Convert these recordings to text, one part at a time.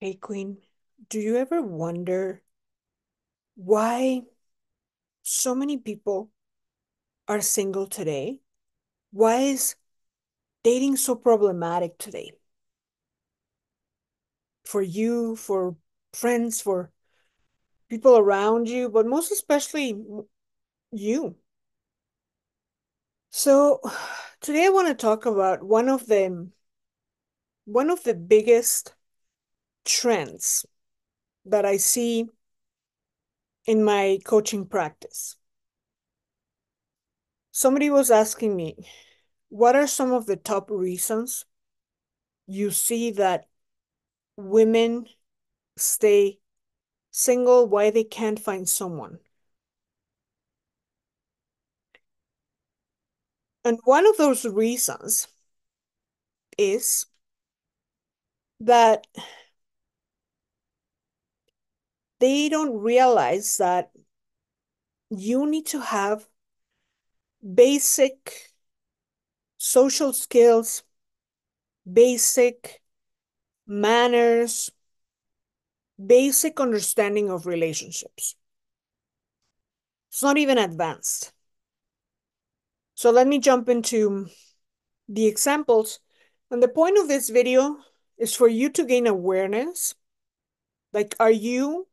Hey, Queen, do you ever wonder why so many people are single today? Why is dating so problematic today? For you, for friends, for people around you, but most especially you. So, today I want to talk about one of the one of the biggest trends that I see in my coaching practice. Somebody was asking me, what are some of the top reasons you see that women stay single, why they can't find someone? And one of those reasons is that they don't realize that you need to have basic social skills, basic manners, basic understanding of relationships. It's not even advanced. So let me jump into the examples. And the point of this video is for you to gain awareness. Like, are you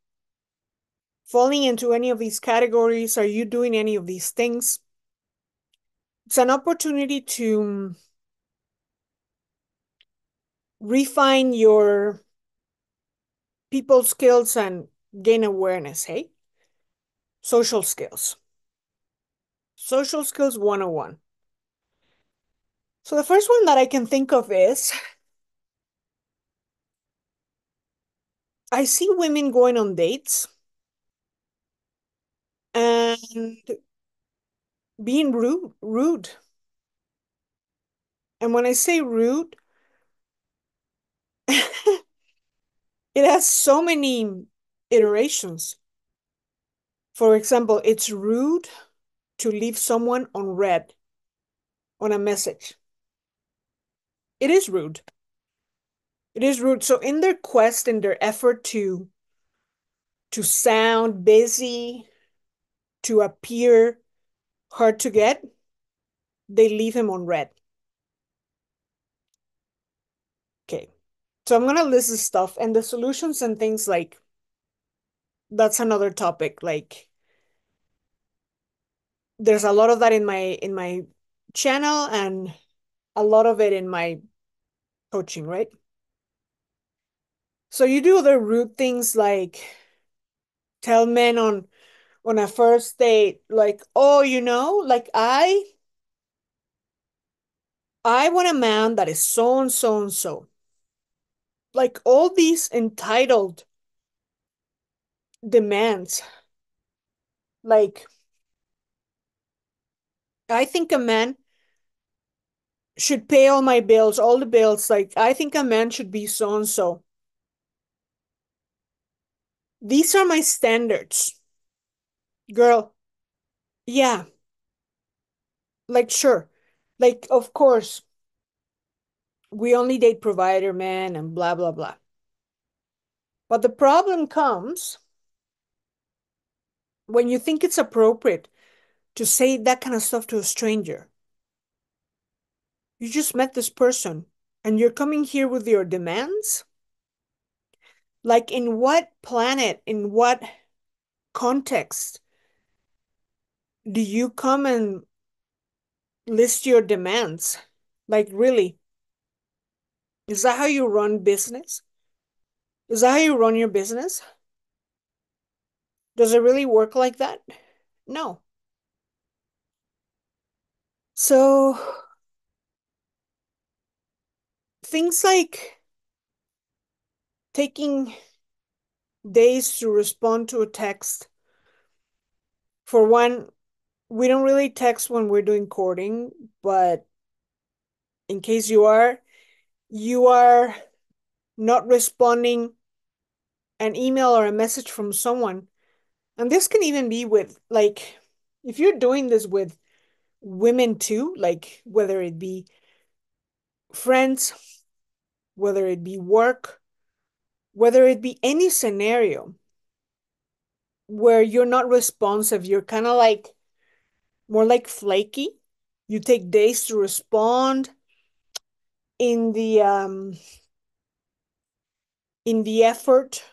falling into any of these categories? Are you doing any of these things? It's an opportunity to um, refine your people skills and gain awareness, hey? Social skills. Social skills 101. So the first one that I can think of is I see women going on dates and being rude, rude. And when I say rude, it has so many iterations. For example, it's rude to leave someone on read on a message. It is rude. It is rude. So in their quest, in their effort to to sound busy, to appear hard to get, they leave him on read. Okay. So I'm going to list the stuff and the solutions and things like that's another topic. Like there's a lot of that in my in my channel and a lot of it in my coaching, right? So you do the rude things like tell men on on a first date, like, oh, you know, like I I want a man that is so and so and so. Like all these entitled demands. Like I think a man should pay all my bills, all the bills. Like I think a man should be so and so. These are my standards. Girl, yeah. Like sure. Like of course. We only date provider men and blah blah blah. But the problem comes when you think it's appropriate to say that kind of stuff to a stranger. You just met this person and you're coming here with your demands? Like, in what planet, in what context do you come and list your demands? Like, really? Is that how you run business? Is that how you run your business? Does it really work like that? No. So, things like taking days to respond to a text. For one, we don't really text when we're doing courting, but in case you are, you are not responding an email or a message from someone. And this can even be with like if you're doing this with women too, like whether it be friends, whether it be work, whether it be any scenario where you're not responsive, you're kind of like more like flaky. You take days to respond in the um in the effort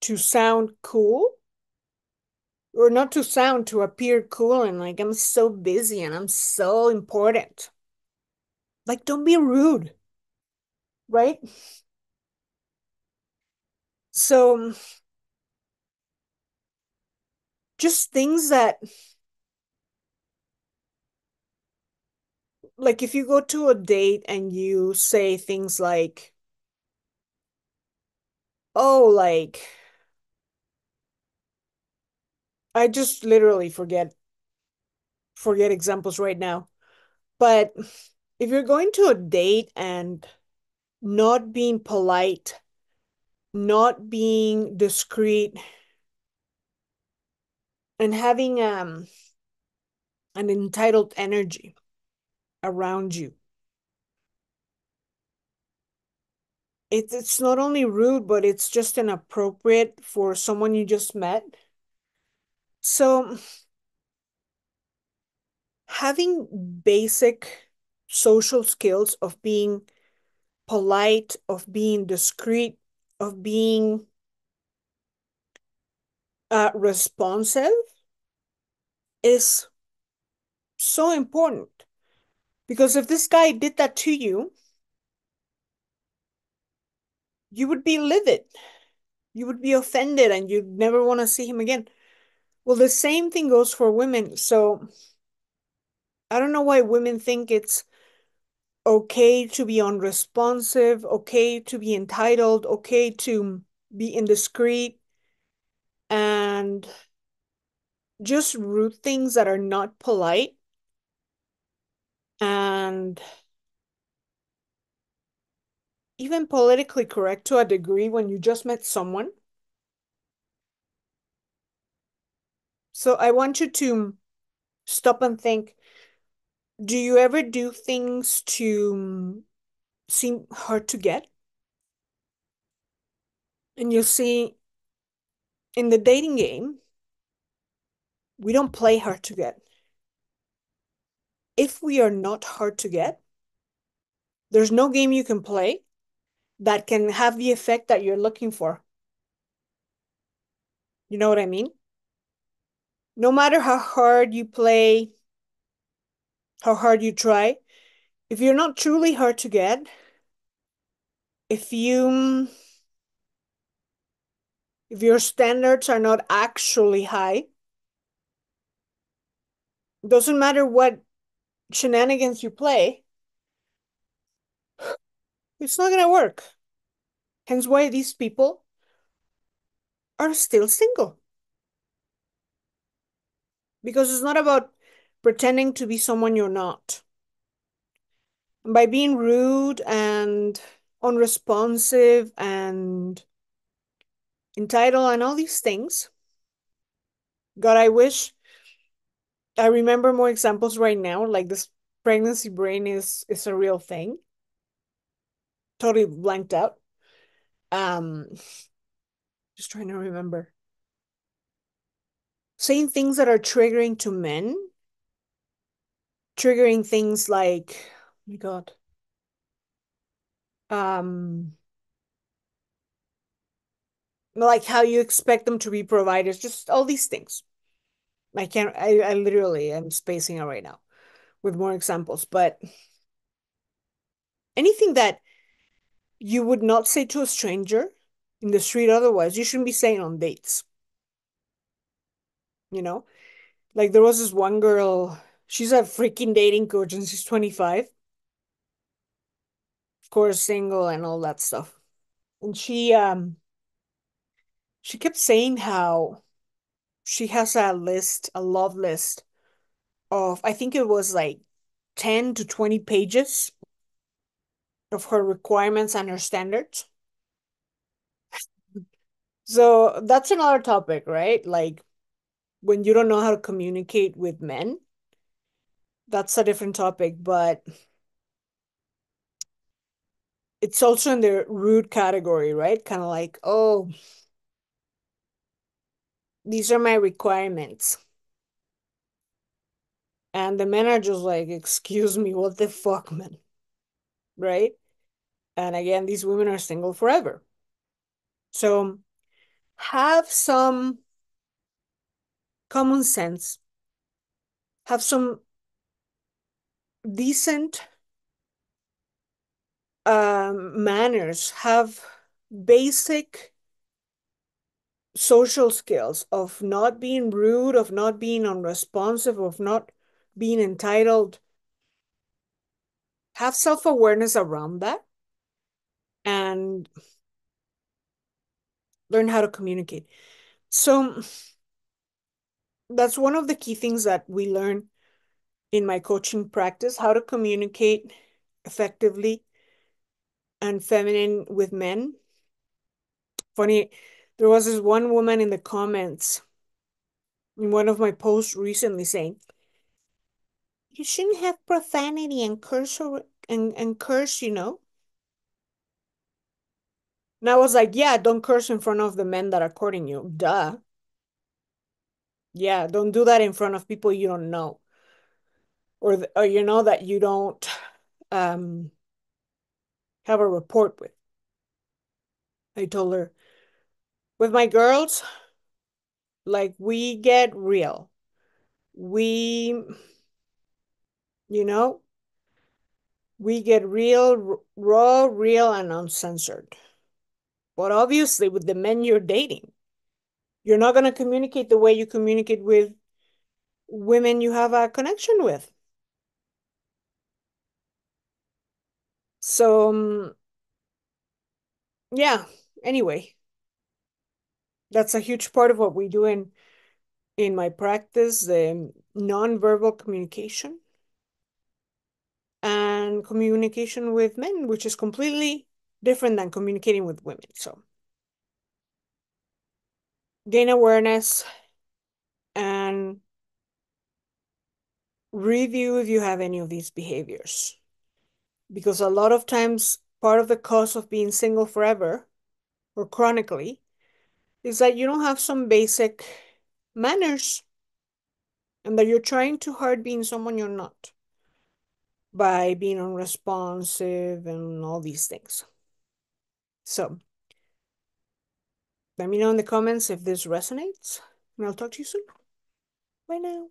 to sound cool or not to sound to appear cool and like I'm so busy and I'm so important. Like don't be rude. Right? So just things that like if you go to a date and you say things like oh like I just literally forget forget examples right now. But if you're going to a date and not being polite, not being discreet, and having um an entitled energy around you. It's it's not only rude, but it's just inappropriate for someone you just met. So having basic social skills of being polite, of being discreet, of being uh, responsive is so important. Because if this guy did that to you, you would be livid. You would be offended and you'd never want to see him again. Well, the same thing goes for women. So I don't know why women think it's okay to be unresponsive, okay to be entitled, okay to be indiscreet, and just rude things that are not polite. And even politically correct to a degree when you just met someone. So I want you to stop and think do you ever do things to seem hard to get? And you'll see, in the dating game, we don't play hard to get. If we are not hard to get, there's no game you can play that can have the effect that you're looking for. You know what I mean? No matter how hard you play, how hard you try, if you're not truly hard to get, if you if your standards are not actually high, doesn't matter what shenanigans you play, it's not gonna work. Hence why these people are still single. Because it's not about pretending to be someone you're not. And by being rude and unresponsive and entitled and all these things, God, I wish I remember more examples right now. Like this pregnancy brain is is a real thing. Totally blanked out. Um, just trying to remember. Saying things that are triggering to men. Triggering things like, oh my God. Um, like how you expect them to be providers, just all these things. I can't, I, I literally am spacing out right now with more examples, but anything that you would not say to a stranger in the street otherwise, you shouldn't be saying on dates. You know? Like there was this one girl, she's a freaking dating coach and she's 25. Of course, single and all that stuff. And she um she kept saying how she has a list, a love list of I think it was like 10 to 20 pages of her requirements and her standards. So that's another topic, right? Like when you don't know how to communicate with men, that's a different topic. But it's also in the rude category, right? Kind of like, oh, these are my requirements. And the manager's like, excuse me, what the fuck, man? Right? And again, these women are single forever. So have some common sense, have some decent um, manners, have basic social skills of not being rude, of not being unresponsive, of not being entitled. Have self awareness around that and learn how to communicate. So that's one of the key things that we learn in my coaching practice how to communicate effectively and feminine with men. Funny, there was this one woman in the comments in one of my posts recently saying, You shouldn't have profanity and curse or, and, and curse, you know. And I was like, yeah, don't curse in front of the men that are courting you. Duh. Yeah, don't do that in front of people you don't know. Or, or you know that you don't um have a report with. I told her, with my girls, like we get real. We, you know, we get real, raw, real, and uncensored. But obviously, with the men you're dating, you're not going to communicate the way you communicate with women you have a connection with. So, um, yeah, anyway, that's a huge part of what we do in in my practice, the nonverbal communication and communication with men, which is completely different than communicating with women. So gain awareness and review if you have any of these behaviors. Because a lot of times, part of the cause of being single forever or chronically is that you don't have some basic manners and that you're trying too hard being someone you're not by being unresponsive and all these things. So let me know in the comments if this resonates, and I'll talk to you soon. Bye now.